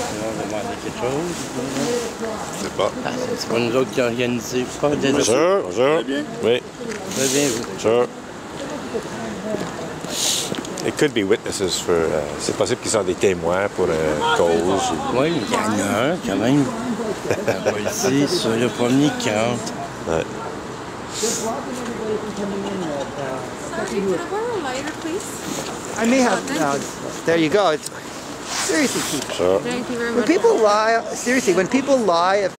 On va demander quelque chose. Je sais pas. Ah, c'est pas nous autres qui organisons. Pas des Bonjour, bonjour. bien? Oui, Très bien, vous. bonjour. It could be witnesses for. euh, c'est possible qu'ils sont des témoins pour une cause. ou- Oui, il y en a un quand même. Policier sur le premier rentre. Ouais. I borrow a lighter, please? I may have. thank Uh, there you go. It's seriously, people. Sure. Thank you very When much. people lie, seriously, when people lie, if